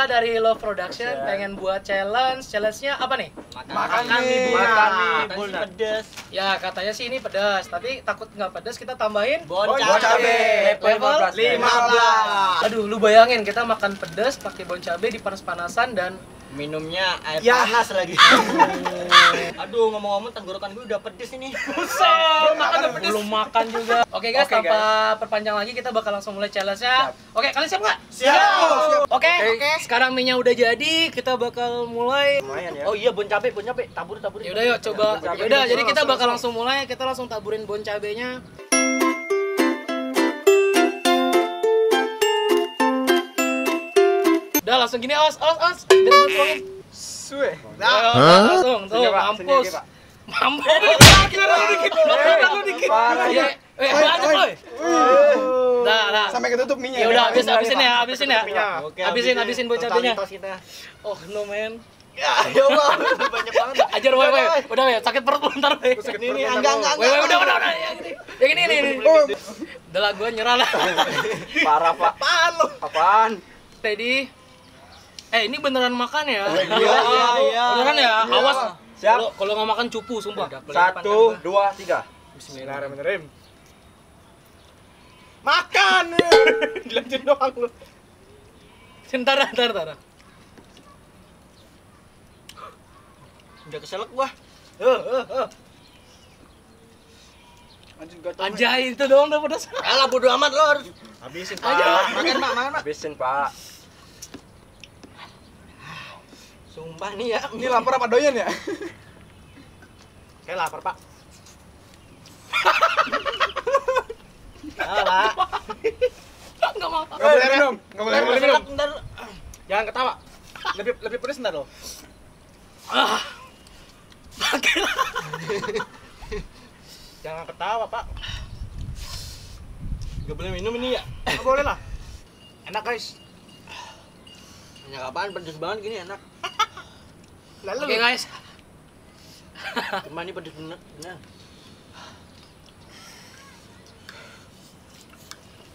Kita dari Love Production pengen buat challenge. Challenge-nya apa nih? Makan mie. Makan mie. Buldak. pedes. Ya katanya sih ini pedas, tapi takut nggak pedas kita tambahin. Bon Bon cabe. Level 15. Aduh, lu bayangin kita makan pedas pakai bon cabe di panas-panasan dan Minumnya air Ya. panas lagi. Aduh, ngomong-ngomong tenggorokan gue udah pedes ini. Buset, makan udah pedas. Belum makan juga. Oke guys, Oke, tanpa perpanjang lagi kita bakal langsung mulai challenge-nya. Oke, kalian siap nggak? Siap. Oke, sekarang mie-nya udah jadi, kita bakal mulai. Lumayan ya. Oh iya, bon cabe, bon cabe. Tabur, tabur. Yaudah yuk coba. Yaudah, jadi kita bakal langsung. langsung mulai. Kita langsung taburin bon cabenya. Udah langsung gini, awas, awas, awas. Biar gue tuangin. Suwe. Ayo, Langsung, tuh, mampus. Mampus. Parah Iya, ya. eh, banyak loh. Dah, dah. Sampai ketutup minyak. Ya udah, habis, habisin ya, habisin ya. Oke, Habisin, habisin bon cabenya. Oh, no man. Ya, ya Allah. Banyak banget. Ajar, woi, woi. Udah, ya, sakit perut lu ntar, woi. Ini, ini, enggak, enggak, Woi, woi, enggak. udah, udah, udah. Yang ini, yang ini, ini, ini. Oh, Udah lah, gue nyerah lah. Parah, Pak. Apaan lu? Apaan? Teddy. Eh, ini beneran makan ya? Iya, iya, iya. Beneran ya? Awas. Siap. Kalau nggak makan cupu, sumpah. Satu, dua, tiga. Bismillahirrahmanirrahim. Makan. Dilanjut doang lu. Ntar, ntar, ntar. Udah keselak gua. Anjing gatel. Anjay, itu doang udah pedas. Alah bodo amat lo harus habisin Pak. Aja. Makan Pak, makan Pak. Habisin, Pak. Sumpah nih ya. Ini lapar apa doyan ya? Saya lapar, Pak. Alah. Enggak mau. Enggak boleh minum. Enggak boleh minum. ntar, ntar. Jangan ketawa. Lebih lebih pedes ntar lo. Ah. Jangan ketawa, Pak. Gak boleh minum ini ya? Gak boleh lah. Enak, guys. Banyak apaan? Pedes banget gini enak. Lalu Oke, guys. Cuma ini pedes bener. bener.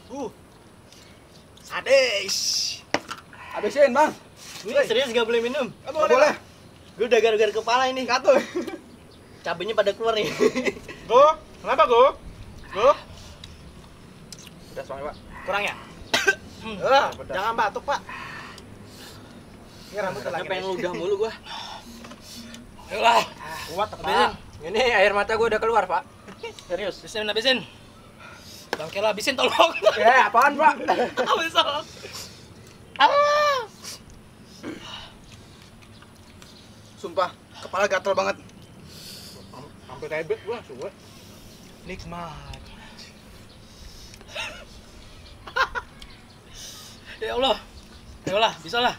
Uh. Sadis. Habisin, Bang. Ini serius gak boleh minum. Enggak boleh. Gue udah gara-gara kepala ini. Satu. Cabenya pada keluar nih. Go. Kenapa, Go? Go. Udah soalnya, Pak. Kurang ya? Ah, Jangan batuk, Pak. Ini rambutnya Rasanya pengen ludah mulu gua. Ayolah. Kuat, Habisin. Ini air mata gue udah keluar, Pak. Serius. Habisin, habisin. Bangke lah, habisin tolong. Ya, apaan, Pak? Habis tolong. Ah. Sumpah, kepala gatel banget. Sampai rebet gua, suwe. Nikmat. ya Allah. Ayolah, bisa lah.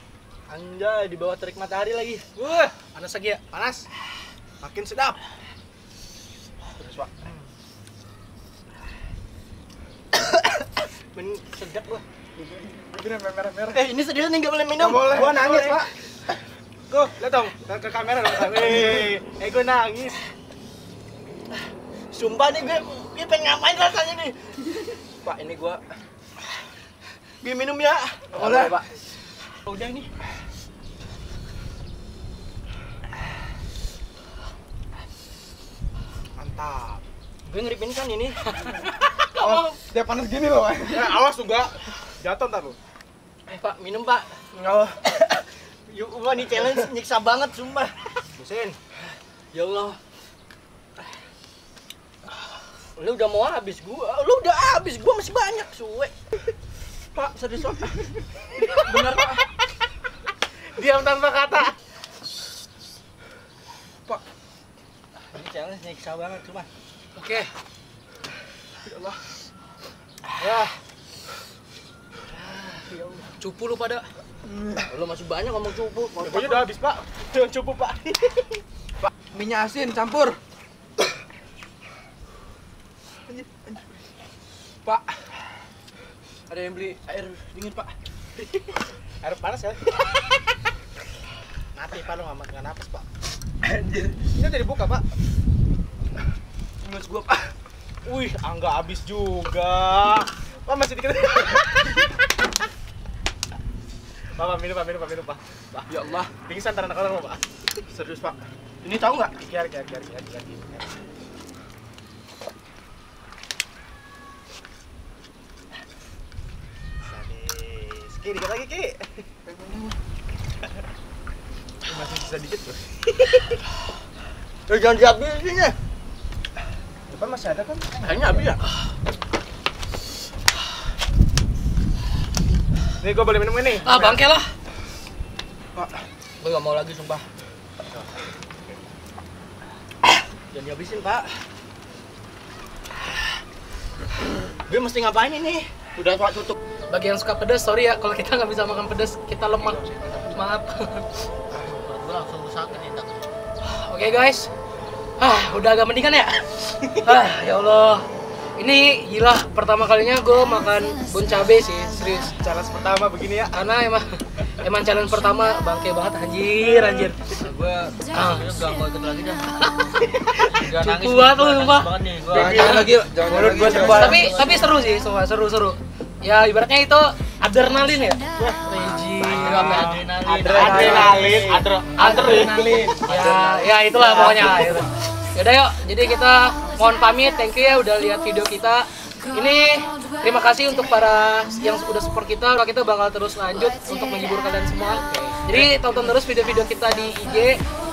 Anjay, di bawah terik matahari lagi. Wah, panas lagi ya. Panas. Makin sedap. Terus, Pak. Men sedap gua. Ini merah-merah. Eh, ini serius nih nggak boleh minum. Nggak boleh. Gua nangis, Pak. Go, lihat dong ke kamera dong. Eh, eh gua nangis. Sumpah nih gue, gue pengen ngapain rasanya nih. Pak, ini gua Gue minum ya. Boleh, Pak. Udah nih. Mantap. Gue ngeripin kan ini. Awas, dia panas gini loh. Ya, awas juga. Jatuh ntar lu. Eh, Pak, minum, Pak. Enggak. Yuk, wah nih challenge nyiksa banget, sumpah. Busin. Ya Allah. Lu udah mau habis gua. Lu udah habis, gua masih banyak, suwe. Pak, serius, Pak. Bener, Pak. Diam tanpa kata. Pak. Ini challenge nyiksa banget, cuma. Oke. Ya Allah. Ya, Cupu lu pada. lu masih banyak ngomong cupu. Gue udah habis, Pak. Jangan cupu, Pak. Pak, minyak asin campur. Pak. Ada yang beli air dingin, Pak. Air panas ya? Mata Pak lu nggak nggak napas pak. Anjir. Ini udah dibuka, Pak. Mulus gua, Pak. Wih, angga habis juga. Pak masih dikit. Pak, Pak, minum, Pak, minum, Pak, minum, Pak. Pak, ya Allah. Pingsan ntar anak orang pak. Serius, Pak. Ini tahu nggak? Kiar, kiar, kiar, kiar, kiar. Sadis. Ki, dikit lagi ki. Masih sisa dikit, Bro. Eh, jangan dihabisin ya. Depan masih ada kan? Kayaknya habis ya. Nih, gua boleh minum ini. Ah, bangke lah. Pak. Gue gak mau lagi sumpah. Jangan dihabisin pak. Gue mesti ngapain ini? Udah pak tutup. Bagi yang suka pedas, sorry ya kalau kita nggak bisa makan pedas, kita lemah. Maaf. Langsung nih tangan. Oke guys. Ah, udah agak mendingan ya? Ah, ya Allah. Ini gila pertama kalinya gue makan bon cabe sih, serius. Challenge pertama begini ya. Karena emang emang challenge pertama bangke banget anjir, anjir. Gue Ah. gak mau ikut lagi dah. Nangis nih, gua nangis banget nih. Gua Jangan lagi, jangan lagi. gua jangan. tebal. Tapi tapi seru sih, semua seru seru. Ya ibaratnya itu adrenalin ya. Regi. Adrenalin. Adrenalin. Adre- Adrenalin. Ya, ya itulah pokoknya. Yaudah yuk, jadi kita mohon pamit, thank you ya udah lihat video kita. Ini terima kasih untuk para yang sudah support kita. Kita bakal terus lanjut untuk menghibur kalian semua. Jadi tonton terus video-video kita di IG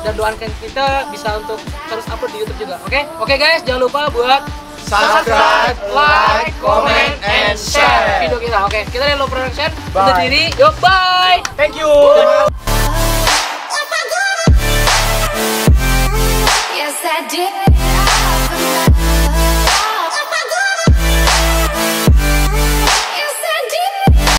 dan doakan kita bisa untuk terus upload di YouTube juga. Oke? Oke guys, jangan lupa buat Subscribe, like, comment, and share. video kita. Oke, kita dari Low Production undur diri. Yuk, bye. Thank you. Yes, I did.